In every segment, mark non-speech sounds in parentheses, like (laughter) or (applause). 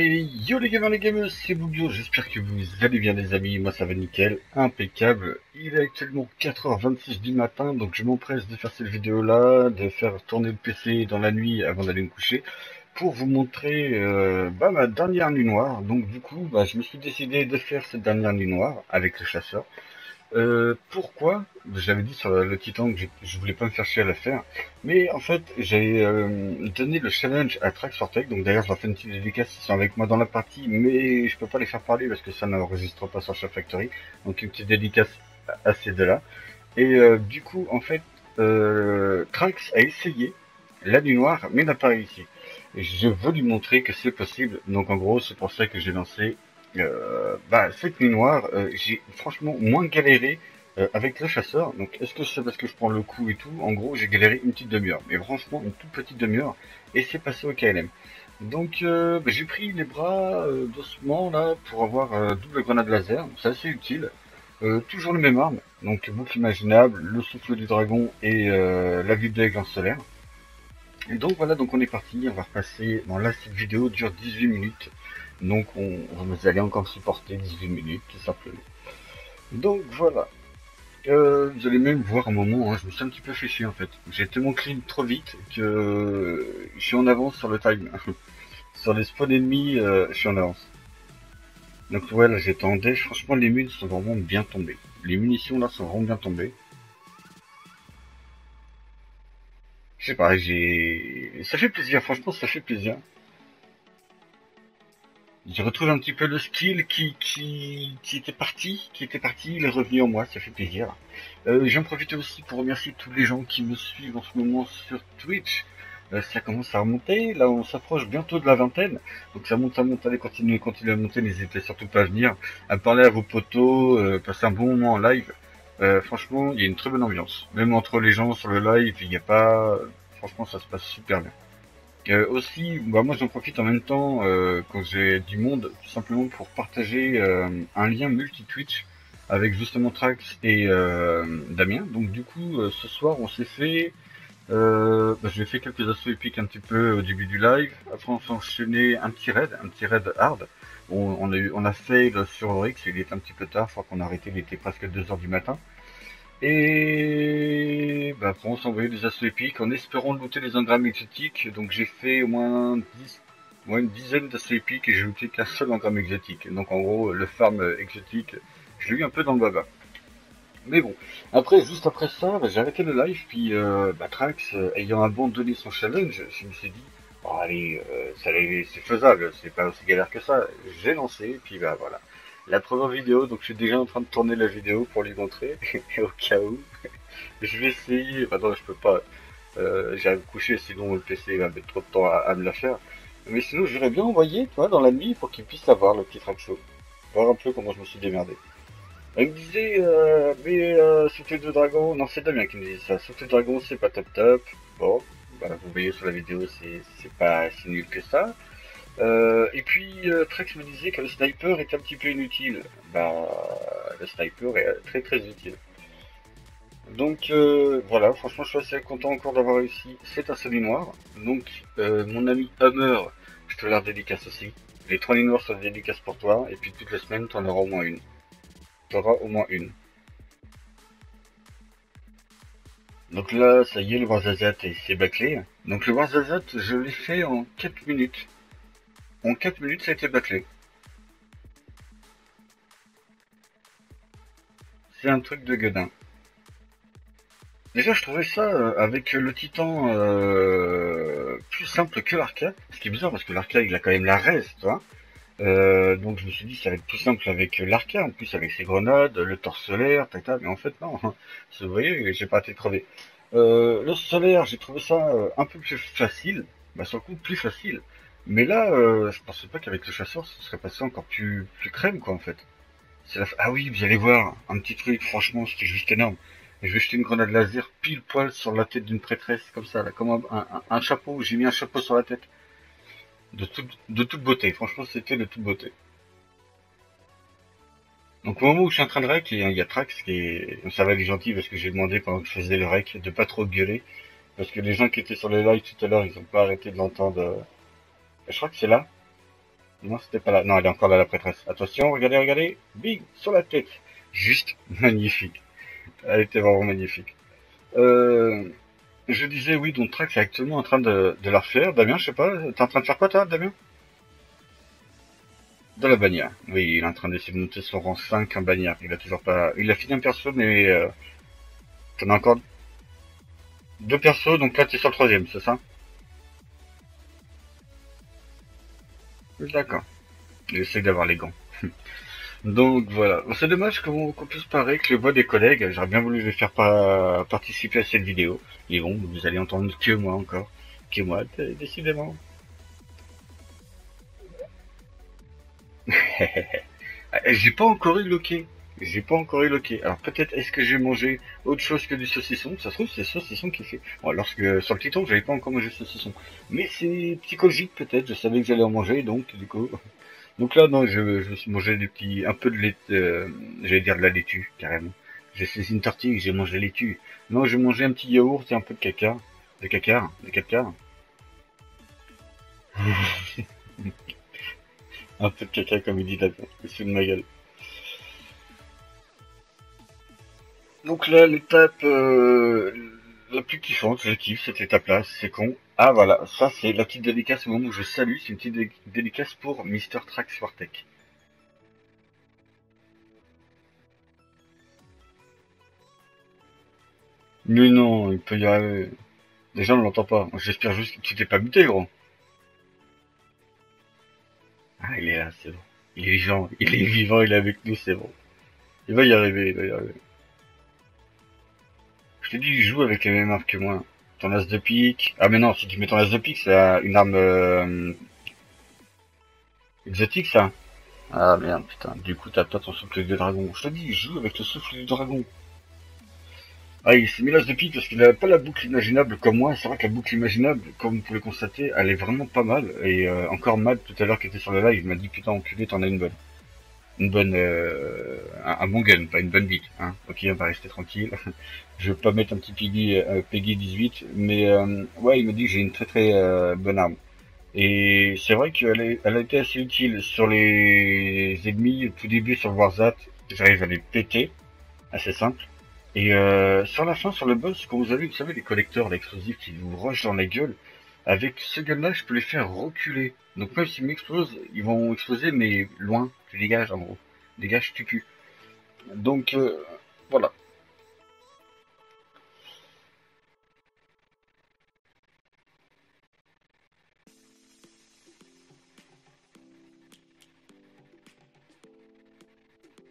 Et yo les gamers les gamers, c'est Boubio, j'espère que vous allez bien les amis, moi ça va nickel, impeccable. Il est actuellement 4h26 du matin, donc je m'empresse de faire cette vidéo là, de faire tourner le PC dans la nuit avant d'aller me coucher, pour vous montrer euh, bah, ma dernière nuit noire. Donc du coup, bah, je me suis décidé de faire cette dernière nuit noire avec le chasseur. Euh, pourquoi? J'avais dit sur le Titan que je voulais pas me faire chier à la faire, mais en fait j'ai euh, donné le challenge à Trax Tech, donc d'ailleurs je leur fais une petite dédicace, ils sont avec moi dans la partie, mais je peux pas les faire parler parce que ça n'enregistre pas sur Chef Factory, donc une petite dédicace à ces deux-là. Et euh, du coup, en fait, Trax a essayé la nuit noire, mais n'a pas réussi. Je veux lui montrer que c'est possible, donc en gros c'est pour ça que j'ai lancé euh, bah, cette nuit noire, euh, j'ai franchement moins galéré euh, avec le chasseur. Donc, est-ce que c'est parce que je prends le coup et tout? En gros, j'ai galéré une petite demi-heure. Mais franchement, une toute petite demi-heure. Et c'est passé au KLM. Donc, bah, j'ai pris les bras doucement là pour avoir double grenade laser. C'est assez utile. toujours le même arme. Donc, boucle imaginable, le souffle du dragon et la vue d'aigle en solaire. Et donc voilà, donc on est parti, on va repasser, bon là cette vidéo dure 18 minutes, donc on, vous allez encore supporter 18 minutes tout simplement. Donc voilà, euh, vous allez même voir un moment, hein, je me suis un petit peu fait en fait. J'ai tellement clean trop vite que je suis en avance sur le time. (laughs) sur les spawns ennemis, euh, je suis en avance. Donc voilà, j'étendais, franchement les mules sont vraiment bien tombées. Les munitions là sont vraiment bien tombées. Je sais pas, j'ai... Ça fait plaisir, franchement, ça fait plaisir. Je retrouve un petit peu le skill qui, qui, qui était parti, qui était parti, il est revenu en moi, ça fait plaisir. Euh, J'en profite aussi pour remercier tous les gens qui me suivent en ce moment sur Twitch. Euh, ça commence à remonter, là on s'approche bientôt de la vingtaine, donc ça monte, ça monte, allez continuez, continuez à monter, n'hésitez surtout pas à venir, à parler à vos potos, euh, passer un bon moment en live. Euh, franchement, il y a une très bonne ambiance. Même entre les gens sur le live, il n'y a pas... Franchement, ça se passe super bien. Euh, aussi, bah, moi j'en profite en même temps euh, quand j'ai du monde, tout simplement pour partager un lien multi-Twitch avec justement Trax et Damien. Donc du coup, ce soir, on s'est fait... Euh, bah, j'ai fait quelques assauts épiques un petit peu au début du live. Après, on s'est enchaîné un petit raid, un petit raid hard. On, a, eu, on a fait le sur Oryx, il était un petit peu tard, je crois qu'on a arrêté, il était presque 2h du matin. Et bah, s'est envoyé des assauts épiques en espérant looter les engrammes exotiques. Donc j'ai fait au moins, 10, moins une dizaine d'assauts épiques et j'ai looté qu'un seul engramme exotique. Donc en gros le farm exotique, je l'ai eu un peu dans le baba. Mais bon, après, juste après ça, bah, j'ai arrêté le live, puis euh, bah, Trax, euh, ayant abandonné son challenge, je me suis dit, allez, euh, c'est faisable, c'est pas aussi galère que ça. J'ai lancé, puis bah voilà. La première vidéo, donc je suis déjà en train de tourner la vidéo pour lui montrer, (laughs) au cas où. (laughs) je vais essayer, bah non, je peux pas, euh, j'ai à me coucher, sinon le PC va mettre trop de temps à, me la faire. Mais sinon, j'aurais bien envoyé, tu vois, dans la nuit pour qu'il puisse avoir le petit traxo. Voir un peu comment je me suis démerdé. Elle me disait, euh, mais euh, sauter de dragon, non c'est Damien qui me disait ça, sauter de dragon c'est pas top top. Bon, vous voyez sur la vidéo, c'est pas si nul que ça. Euh, et puis, euh, Trex me disait que le sniper est un petit peu inutile. Bah, le sniper est très très utile. Donc euh, voilà, franchement je suis assez content encore d'avoir réussi un semi noir. Donc mon ami Hammer, je te la dédicace aussi. Les trois lignes noires sont dédicaces pour toi, et puis toutes les semaines tu en auras au moins une. Tu auras au moins une. Donc là, ça y est, le Warzazat c'est bâclé. Donc le Warzazat, je l'ai fait en 4 minutes. En 4 minutes, ça a été bâclé. C'est un truc de gueudin. Déjà, je trouvais ça, euh, avec le Titan, euh, plus simple que l'Arca. Ce qui est bizarre, parce que l'Arca, il a quand même la reste. Euh, donc je me suis dit ça va être plus simple avec l'arca, en plus avec ses grenades, le torse solaire, tac, mais en fait non, (laughs) vous voyez, j'ai pas été crevé. Le solaire, j'ai trouvé ça un peu plus facile, bah sur le coup plus facile, mais là euh, je pensais pas qu'avec le chasseur ce serait passé encore plus, plus crème quoi en fait. Ah oui, vous allez voir, un petit truc, franchement c'était juste énorme. je vais jeter une grenade laser pile poil sur la tête d'une prêtresse, comme ça, là, comme un, chapeau, j'ai mis un chapeau sur la tête de, toute beauté. Franchement, c'était de toute beauté. Donc au moment où je suis en train de rec, il y a Trax qui est... Ça va, il est gentil parce que j'ai demandé pendant que je faisais le rec de pas trop gueuler. Parce que les gens qui étaient sur le live tout à l'heure, ils ont pas arrêté de l'entendre. Je crois que c'est là. Non, c'était pas là. Non, elle est encore là, la prêtresse. Attention, regardez, regardez. Big, sur la tête. Juste (laughs) magnifique. Elle était vraiment magnifique. Euh, je disais, oui, donc Trax est actuellement en train de, de la refaire. Damien, je sais pas, t'es en train de faire quoi, toi, Damien? De la bannière. Oui, il est en train d'essayer de monter son rang 5 en bannière. Il a toujours pas... Il a fini un perso, mais... Euh... T'en as encore deux persos, donc là, t'es sur le troisième, c'est ça? D'accord. J'essaie d'avoir les gants. (laughs) Donc voilà. C'est dommage qu'on puisse parler que les voix des collègues. J'aurais bien voulu les faire participer à cette vidéo. Mais bon, vous allez entendre que moi encore. Que moi, décidément. (laughs) J'ai pas encore eu le j'ai pas encore éloqué. Alors peut-être est-ce que j'ai mangé autre chose que du saucisson? Ça se trouve c'est saucisson qui fait. Bon, lorsque sur le titan j'avais pas encore mangé saucisson. Mais c'est psychologique peut-être. Je savais que j'allais en manger donc du coup. Donc là non je, je mangé des petits un peu de lait. Euh, j'allais dire de la laitue carrément. J'ai saisi une tortille j'ai mangé laitue. Non j'ai mangé un petit yaourt et un peu de caca. De caca, de caca. (laughs) un peu de caca comme il dit là. C'est de ma gueule. Donc là, l'étape euh, la plus kiffante, je kiffe cette étape-là, c'est con. Ah voilà, ça c'est la petite dédicace au moment où je salue, c'est une petite dédicace pour Mr. Trax Wartech. Mais non, il peut y arriver. Déjà, on l'entend pas. J'espère juste que tu t'es pas buté, gros. Ah, il est là, c'est bon. Il est vivant, il est vivant, il est avec nous, c'est bon. Il va y arriver, il va y arriver. Je t'ai dit, il joue avec les mêmes armes que moi. Ton as de pique. Ah mais non, si tu mets ton as de pique, c'est une arme euh, exotique ça. Ah merde, putain. Du coup, t'as pas ton souffle de dragon. Je te dis, il joue avec le souffle du dragon. Ah, il s'est mis l'as de pique parce qu'il n'avait pas la boucle imaginable comme moi. C'est vrai que la boucle imaginable, comme vous pouvez constater, elle est vraiment pas mal. Et euh, encore mal tout à l'heure qui était sur le live, il m'a dit putain enculé, t'en as une bonne une bonne, euh, un, bon gun, pas une bonne bite. Hein. Ok, on va rester tranquille. (laughs) je veux pas mettre un petit Peggy, euh, Peggy 18, mais euh, ouais, il me dit que j'ai une très très bonne arme. Et c'est vrai qu'elle elle a été assez utile sur les ennemis au tout début sur Warzat. J'arrive à les péter, assez simple. Et sur la fin, sur le boss, quand vous avez, vous savez, les collecteurs, l'explosif qui vous rushent dans la gueule, avec ce gun-là, je peux les faire reculer. Donc même s'ils m'explosent, ils vont exploser, mais loin. Tu dégages, en gros. Dégage, tu cues. Donc, euh, voilà.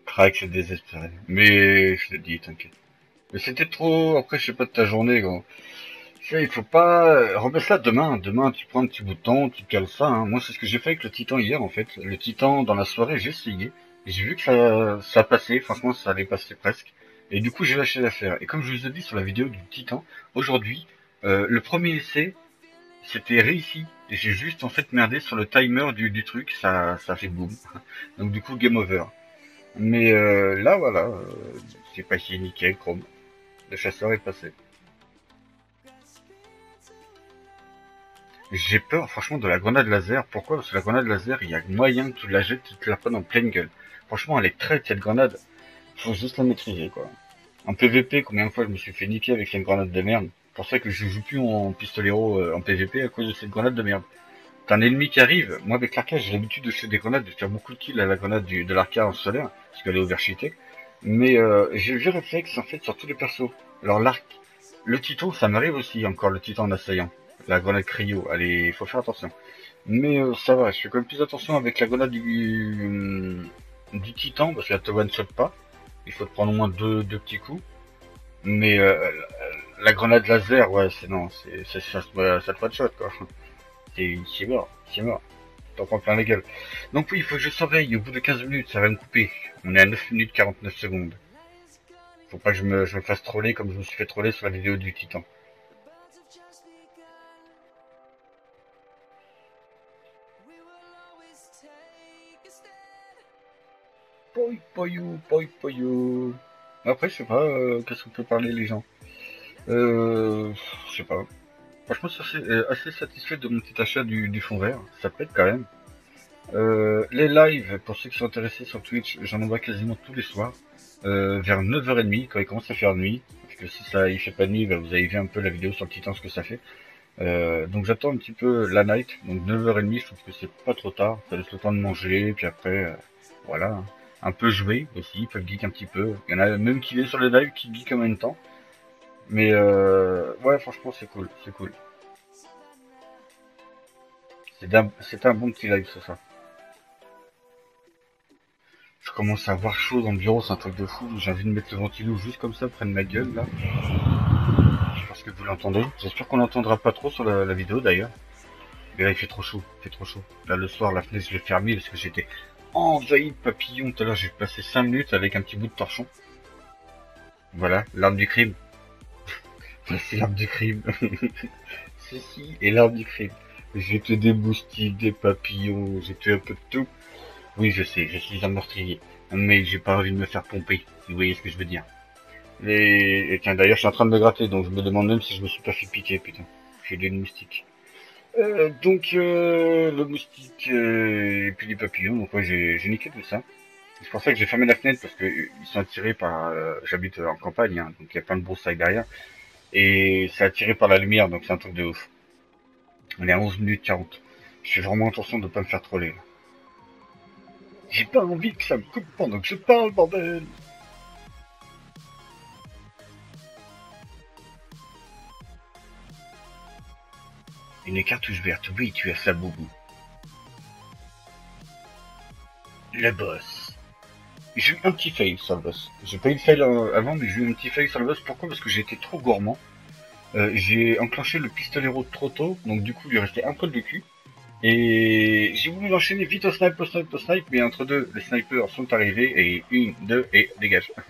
Crac, c'est désespéré. Mais je te dis, t'inquiète. Mais c'était trop, après je sais pas de ta journée, gros il faut pas euh, remettre ça demain. Demain, tu prends un petit bout de temps, tu cales ça. Hein. Moi, c'est ce que j'ai fait avec le Titan hier, en fait. Le Titan, dans la soirée, j'ai essayé. J'ai vu que ça, ça passait. Franchement, ça allait passer presque. Et du coup, j'ai lâché l'affaire. Et comme je vous ai dit sur la vidéo du Titan, aujourd'hui, euh, le premier essai, c'était réussi. Et j'ai juste, en fait, merdé sur le timer du, truc. Ça, ça fait boum. (laughs) Donc, du coup, game over. Mais euh, là, voilà. c'est passé nickel, Chrome. Le chasseur est passé. J'ai peur, franchement, de la grenade laser. Pourquoi? Parce que la grenade laser, il y a moyen que tu la jettes, tu te la prennes en pleine gueule. Franchement, elle est très, cette grenade. Faut juste la maîtriser, quoi. En PVP, combien de fois je me suis fait niquer avec cette grenade de merde? Pour ça que je joue plus en pistolero euh, en PVP à cause de cette grenade de merde. T'as un ennemi qui arrive, moi avec l'arcade j'ai l'habitude de jeter des grenades, de faire beaucoup de kills à la grenade de l'arcade en solaire, parce qu'elle est overcheatée. Mais euh, j'ai vu réflexe en fait sur tous les persos. Alors l'arc, le titan, ça m'arrive aussi encore le titan en assaillant la grenade cryo. Allez, faut faire attention. Mais euh, ça va, je fais quand même plus attention avec la grenade du, euh, du titan, parce qu'elle te one shot pas. Il faut te prendre au moins deux, deux petits coups. Mais euh, la, grenade laser, ouais, c'est non, c'est ça, ça, te one shot quoi. C'est mort, c'est mort. T'en prends plein la gueule. Donc oui, il faut que je surveille, au bout de 15 minutes, ça va me couper. On est à 9 minutes 49 secondes. Faut pas que je me, je me fasse troller comme je me suis fait troller sur la vidéo du titan. Après, je sais pas, euh, qu'est-ce qu'on peut parler les gens. Euh, je sais pas. Franchement, je suis assez, satisfait de mon petit achat du, fond vert. Ça pète quand même. Euh, les lives, pour ceux qui sont intéressés sur Twitch, j'en envoie quasiment tous les soirs, euh, vers 9h30, quand il commence à faire nuit. Parce que si ça il fait pas nuit, bah, vous avez vu un peu la vidéo sur le Titan, ce que ça fait. Euh, donc j'attends un petit peu la night, donc 9h30, je trouve que c'est pas trop tard, ça laisse le temps de manger, puis après, euh, voilà. Un peu jouer aussi, ils peuvent geek un petit peu. Il y en a même qui est sur les lives qui geek en même temps. Mais euh, ouais, franchement, c'est cool, c'est cool. C'est un, bon petit live, c'est ça. Je commence à avoir chaud dans le bureau, c'est un truc de fou. J'ai envie de mettre le ventilo juste comme ça près de ma gueule, là. Je pense que vous l'entendez. J'espère qu'on l'entendra pas trop sur la, vidéo, d'ailleurs. Mais là, il fait trop chaud, il fait trop chaud. Là, le soir, la fenêtre, je l'ai fermée parce que j'étais envahi de papillons. Tout à l'heure, j'ai passé 5 minutes avec un petit bout de torchon. Voilà, l'arme du crime. (laughs) C'est l'arme du crime. (laughs) Ceci est l'arme du crime. J'ai tué des moustiques, des papillons, j'ai tué un peu de tout. Oui, je sais, je suis un meurtrier. Mais j'ai pas envie de me faire pomper, vous voyez ce que je veux dire. Et, tiens, d'ailleurs, je suis en train de me gratter, donc je me demande même si je me suis pas fait piquer, putain. J'ai des moustiques. Euh, donc, euh, le moustique euh, et puis les papillons, donc ouais, j'ai niqué tout ça. C'est pour ça que j'ai fermé la fenêtre, parce que ils sont attirés par... J'habite en campagne, hein, donc il y a plein de broussailles derrière. Et c'est attiré par la lumière, donc c'est un truc de ouf. On est à 11 minutes 40. Je fais vraiment attention de ne pas me faire troller. J'ai pas envie que ça me coupe pendant que je parle, bordel Une cartouche verte, oui, tu as ça, Boubou. Le boss. J'ai eu un petit fail sur le boss. J'ai pas eu de fail avant, mais j'ai eu un petit fail sur le boss. Pourquoi? Parce que été trop gourmand. Euh, j'ai enclenché le pistolero trop tôt, donc du coup il lui restait un peu de cul. Et j'ai voulu l'enchaîner vite au snipe, au snipe, au snipe, mais entre deux, les snipers sont arrivés, et une, deux, et dégage. (laughs)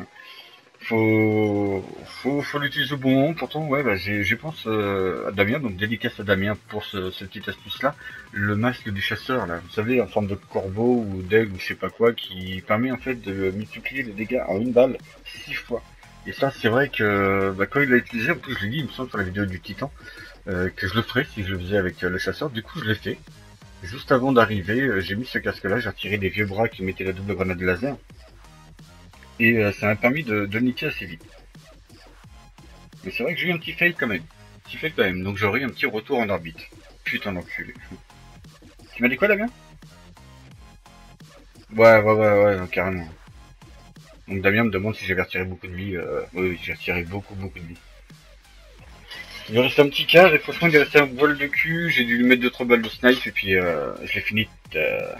faut, faut, faut l'utiliser au bon moment. Pourtant, ouais, bah, j'ai, pense euh, à Damien, donc dédicace à Damien pour ce, cette petite astuce-là. Le masque du chasseur, là, vous savez, en forme de corbeau ou d'aigle ou je sais pas quoi, qui permet en fait de multiplier les dégâts en une balle six fois. Et ça, c'est vrai que bah, quand il l'a utilisé, en plus je l'ai dit, il me semble sur la vidéo du Titan, euh, que je le ferais si je le faisais avec euh, le chasseur. Du coup, je l'ai fait. Juste avant d'arriver, euh, j'ai mis ce casque-là, j'ai retiré des vieux bras qui mettaient la double grenade laser. Et ça m'a permis de, de niquer assez vite. Mais c'est vrai que j'ai eu un petit fail quand même. Petit fail quand même, donc j'aurai un petit retour en orbite. Putain d'enculé. Tu m'as dit quoi, Damien? Ouais, ouais, ouais, ouais, carrément. Donc Damien me demande si j'avais retiré beaucoup de vie. Euh, oui, j'ai retiré beaucoup, beaucoup de vie. Il me reste un petit quart et franchement il est resté un bol de cul. J'ai dû lui mettre 2-3 balles de snipe et puis euh, je l'ai fini. Euh...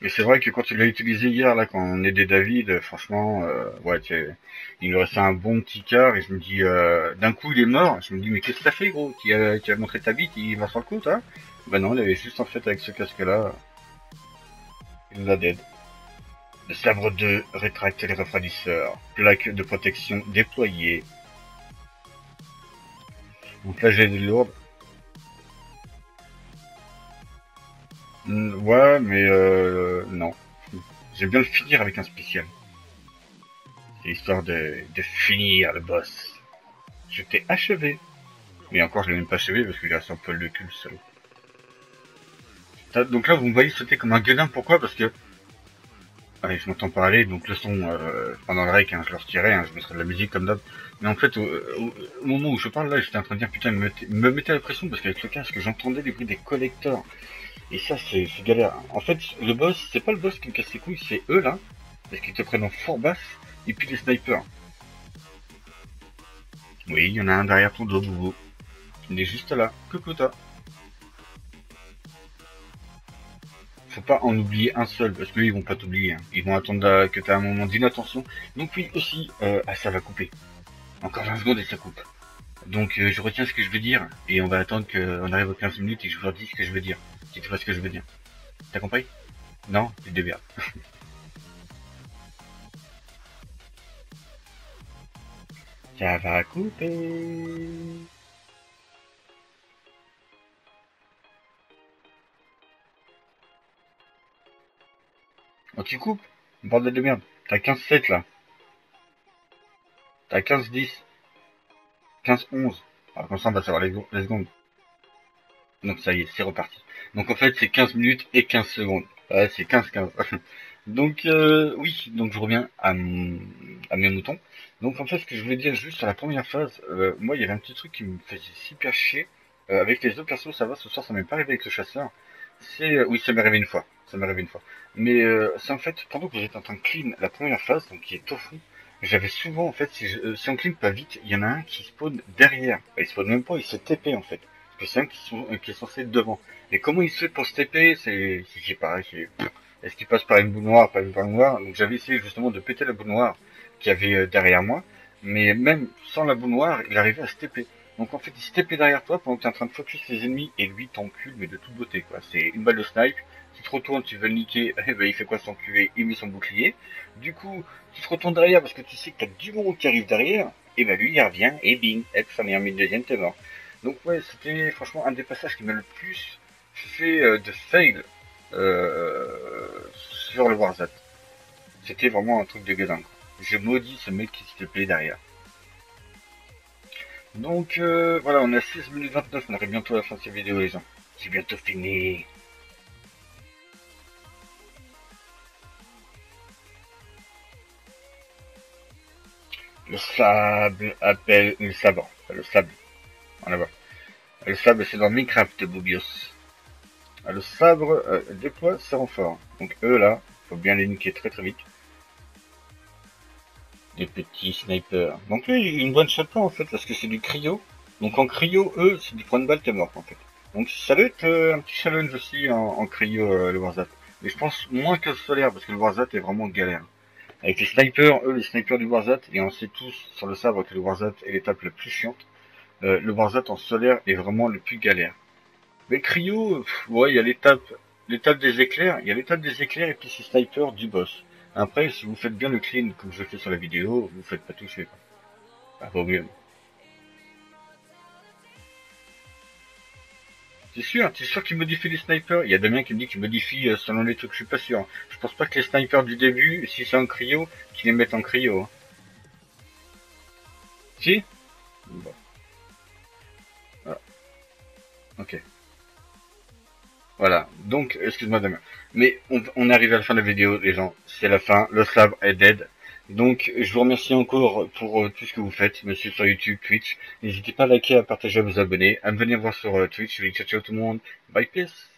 Mais c'est vrai que quand il l'a utilisé hier, là, quand on aidait David, franchement, euh, ouais, il lui restait un bon petit quart et je me dis, euh, d'un coup il est mort. Je me dis, mais qu'est-ce que t'as fait, gros? Tu as, as montré ta bite, il va sur le coup, toi Bah non, il avait juste en fait avec ce casque-là, la dead. Le sabre 2 rétracte les refroidisseurs. Plaque de protection déployée. Donc là j'ai des lourdes. Ouais, mais euh, non. J'aime bien le finir avec un spécial. C'est histoire de, de finir le boss. Je t'ai achevé. Mais encore, je l'ai même pas achevé parce qu'il reste un peu de cul, seul. Donc là, vous me voyez sauter comme un gueudin. Pourquoi? Parce que... Allez, je m'entends parler, donc le son, euh, pendant le rec, hein, je le retirais, hein, je mettrais de la musique comme d'hab. Mais en fait, au, moment où je parle là, j'étais en train de dire, putain, me, me mettez la pression, parce qu'avec le casque, j'entendais les bruits des collecteurs. Et ça, c'est galère. En fait, le boss, c'est pas le boss qui me casse les couilles, c'est eux, là, parce qu'ils te prennent en fort basse, et puis les snipers. Oui, il y en a un derrière ton dos, Boubou. Il est juste là. Coucou, toi. faut pas en oublier un seul, parce qu'ils vont pas t'oublier. Hein. Ils vont attendre que tu as un moment d'inattention. Donc oui, aussi, euh, ah, ça va couper. Encore 20 secondes et ça coupe. Donc euh, je retiens ce que je veux dire, et on va attendre qu'on arrive aux 15 minutes et je vous dis ce que je veux dire. Tu vois ce que je veux dire. T'as compris? Non Tu te démerdes. (laughs) ça va couper. Oh, tu coupes? Bordel de merde. T'as 15-7 là. T'as 15-10. 15-11. Alors comme ça, on va savoir les, secondes. Donc ça y est, c'est reparti. Donc en fait, c'est 15 minutes et 15 secondes. Ouais, c'est 15-15. (laughs) donc euh, oui, donc je reviens à, à mes moutons. Donc en fait, ce que je voulais dire juste sur la première phase, euh, moi, il y avait un petit truc qui me faisait super chier. Euh, avec les autres persos, ça va, ce soir, ça m'est pas arrivé avec le chasseur. C'est... oui, ça m'est arrivé une fois. Ça m'est arrivé une fois. Mais c'est en fait, pendant que j'étais en train de clean la première phase, donc qui est au fond, j'avais souvent, en fait, si, si on clean pas vite, il y en a un qui spawn derrière. Il spawn même pas, il se TP en fait un qui, sont, qui est censé être devant. Et comment il se fait pour se c'est, pareil, c'est, est-ce qu'il passe par une boule noire, par une boule noire? Donc j'avais essayé justement de péter la boule noire qui avait euh, derrière moi, mais même sans la boule noire, il arrivait à se. Donc en fait, il se derrière toi pendant que tu es en train de focus les ennemis et lui t'encule, mais de toute beauté. C'est une balle de snipe. Tu te retournes, tu veux le niquer, (laughs) eh ben, il fait quoi s'enculer? Il met son bouclier. Du coup, tu te retournes derrière parce que tu sais que t'as du monde qui arrive derrière. Et ben lui il revient et bing, et ça mis une deuxième, t'es mort. Donc ouais, c'était franchement un des passages qui m'a le plus fait euh, de fail euh, sur le Warzat. C'était vraiment un truc de gadin. J'ai maudit ce mec qui se plaît derrière. Donc euh, voilà, on est à 6 minutes 29, on arrive bientôt à la fin de cette vidéo les gens. C'est bientôt fini. Le sable appelle le sabre. Le sable. Le sabre, c'est dans Minecraft, Boubios. Ah, le sabre euh, déploie ses renforts. Donc eux, là, faut bien les niquer très très vite. Des petits snipers. Donc lui, une bonne chapeau en fait, parce que c'est du cryo. Donc en cryo, eux, c'est du point de balle, t'es mort en fait. Donc ça doit être euh, un petit challenge aussi en, cryo, euh, le Warzat. Mais je pense moins que le solaire, parce que le Warzat est vraiment galère. Avec les snipers, eux, les snipers du Warzat, et on sait tous sur le sabre que le Warzat est l'étape la plus chiante. Euh, le Warzat en solaire est vraiment le plus galère. Mais Cryo, ouais, il y a l'étape, l'étape des éclairs, il y a l'étape des éclairs et puis c'est sniper du boss. Après, si vous faites bien le clean comme je fais sur la vidéo, vous faites pas toucher. Bah, vaut mieux. C'est sûr, c'est sûr qu'il modifie les snipers? Il y a Damien qui me dit qu'il modifie euh, selon les trucs, je suis pas sûr. Je pense pas que les snipers du début, si c'est en cryo, qu'ils les mettent en cryo. Hein. Si? Bon. Ok. Voilà, donc, excuse-moi Damien. Mais on, on, arrive à la fin de la vidéo, les gens. C'est la fin, le sabre est dead. Donc, je vous remercie encore pour euh, tout ce que vous faites, monsieur sur YouTube, Twitch. N'hésitez pas à liker, à partager, à vous abonner, à me venir voir sur euh, Twitch. Je vous dis ciao ciao tout le monde. Bye, peace.